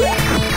Yeah.